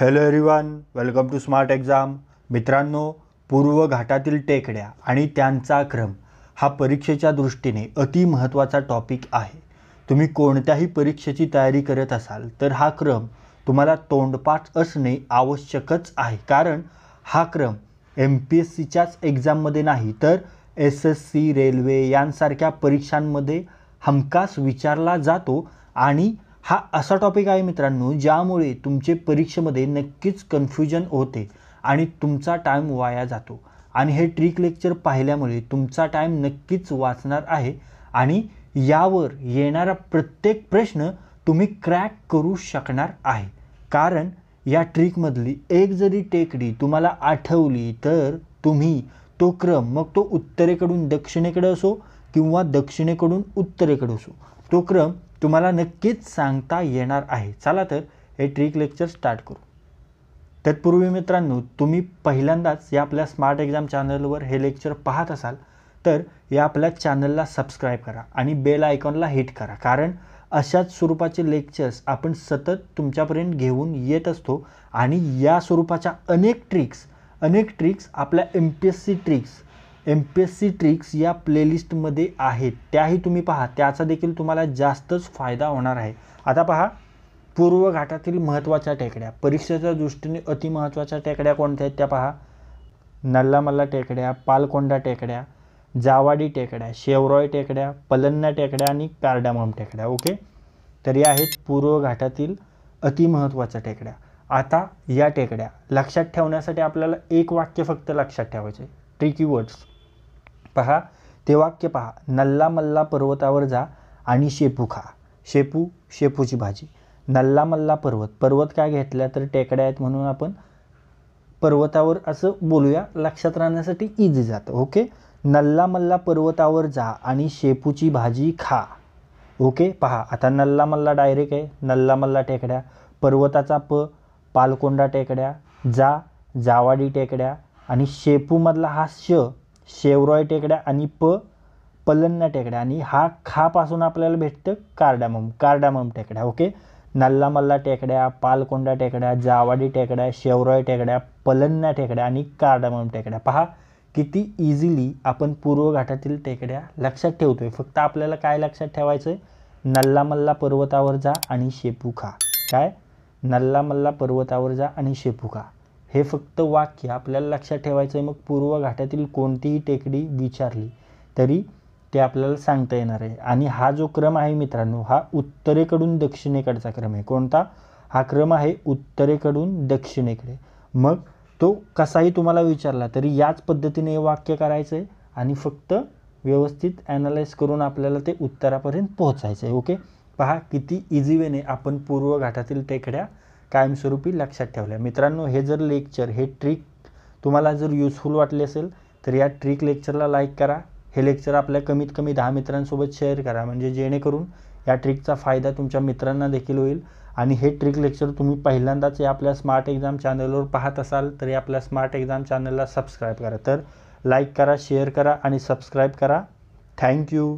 Hello everyone welcome to smart exam मित्रांनो पूर्व घाटातील टेकड्या आणि त्यांचा क्रम हा परीक्षेच्या दृष्टीने अति महत्त्वाचा टॉपिक आहे. तुम्ही कोणत्याही परीक्षेची तयारी करत असाल तर हा क्रम तुम्हाला तोंडपाठ असणे आवश्यकच आहे. कारण हा क्रम एम पी एस सीच्याच एक्झाममध्ये नाही तर एस एस सी रेल्वे यांसारख्या परीक्षांमध्ये हमखास विचारला जातो आणि हा असा टॉपिक आहे मित्रांनो ज्यामुळे तुमचे परीक्षेमध्ये नक्कीच कन्फ्युजन होते आणि तुमचा टाईम वाया जातो. आणि हे ट्रिक लेक्चर पाहिल्यामुळे तुमचा टाईम नक्कीच वाचणार आहे आणि यावर येणारा प्रत्येक प्रश्न तुम्ही क्रॅक करू शकणार आहे. कारण या ट्रिकमधली एक जरी टेकडी तुम्हाला आठवली तर तुम्ही तो क्रम मग तो उत्तरेकडून दक्षिणेकडे असो किंवा दक्षिणेकडून उत्तरेकडे असो तो क्रम तुम्हाला नक्कीच सांगता येणार आहे. चला तर हे ट्रिक लेक्चर स्टार्ट करू. तत्पूर्वी मित्रांनो तुम्ही पहिल्यांदाच या आपल्या स्मार्ट एक्झाम चॅनलवर हे लेक्चर पाहत असाल तर या आपल्या चॅनलला सबस्क्राईब करा आणि बेल आयकॉनला हिट करा. कारण अशाच स्वरूपाचे लेक्चर्स आपण सतत तुमच्यापर्यंत घेऊन येत असतो आणि या स्वरूपाच्या अनेक ट्रिक्स अनेक ट्रिक्स आपल्या M P S C tricks M P S C tricks या प्लेलिस्टमध्ये आहेत. त्याही तुम्ही पहा. त्याचा देखील तुम्हाला जास्तच फायदा होणार आहे. आता पहा. पूर्व घाटातील महत्त्वाच्या टेकड्या. परीक्षेच्या दृष्टीने अतिमहत्त्वाच्या टेकड्या कोणत्या आहेत? त्या पहा. नल्लामल्ला टेकड्या पालकोंडा टेकड्या जावाडी टेकड्या शेवरॉय टेकड्या पलन्ना टेकड्या आणि कार्डामम टेकड्या. ओके? तर या आहेत पूर्व घाटातील अतिमहत्त्वाच्या टेकड्या. आता या टेकड्या लक्षात ठेवण्यासाठी आपल्याला एक वाक्य फक्त लक्षात ठेवायचे ट्रिकी वर्ड्स पहा ते वाक्य पहा. नल्ला मल्ला पर्वतावर जा आणि शेपू खा. शेपू शेपूची भाजी. नल्ला मल्ला पर्वत. पर्वत काय घेतल्या तर टेकड्या आहेत म्हणून आपण पर्वतावर असं बोलूया. लक्षात राहण्यासाठी इझी जातं ओके नल्ला मल्ला पर्वतावर जा आणि शेपूची भाजी खा. ओके पहा आता नल्ला मल्ला डायरेक्ट आहे. नल्ला मल्ला टेकड्या. पर्वताचा प पालकोंडा टेकड्या. जा जावाडी टेकड्या. आणि शेपूमधला हा श शेवरॉय टेकड्या आणि प पलन्ना टेकड्या. आणि हा खापासून आपल्याला भेटतं कार्डामम कार्डामम टेकड्या ओके? नल्लामल्ला टेकड्या पालकोंडा टेकड्या जावाडी टेकड्या शेवरॉय टेकड्या पलन्ना टेकड्या आणि कार्डामम टेकड्या. पहा किती इझिली आपण पूर्व घाटातील टेकड्या लक्षात ठेवतो आहे फक्त आपल्याला काय लक्षात ठेवायचं आहे नल्लामल्ला पर्वतावर जा आणि शेपू खा. काय? नल्लामल्ला पर्वतावर जा आणि शेपू खा. हे फक्त वाक्य आपल्याला लक्षात ठेवायचं आहे मग पूर्व घाटातील कोणतीही टेकडी विचारली तरी ते आपल्याला सांगता येणार आहे. आणि हा जो क्रम आहे मित्रांनो हा उत्तरेकडून दक्षिणेकडचा क्रम आहे. कोणता? हा क्रम आहे उत्तरेकडून दक्षिणेकडे. मग तो कसाही तुम्हाला विचारला तरी याच पद्धतीने हे वाक्य करायचं आहे आणि फक्त व्यवस्थित ॲनालाइज करून आपल्याला ते उत्तरापर्यंत पोहोचायचं आहे ओके? पहा किती इझी वेने आपण पूर्व घाटातील टेकड्या कायमस्वरूपी लक्षात ठेवल्या. मित्रांनो हे जर लेक्चर हे ट्रिक तुम्हाला जर युजफुल वाटले असेल तर या ट्रिक लेक्चरला लाईक करा. हे लेक्चर आपल्या कमीत कमी दहा मित्रांसोबत शेअर करा. म्हणजे जेणेकरून या ट्रिकचा फायदा तुमच्या मित्रांना देखील होईल. आणि हे ट्रिक लेक्चर तुम्ही पहिल्यांदाच या आपल्या स्मार्ट एक्झाम चॅनलवर पाहत असाल तर या आपल्या स्मार्ट एक्झाम चॅनलला सबस्क्राईब करा. तर लाईक करा शेअर करा आणि सबस्क्राईब करा. थँक्यू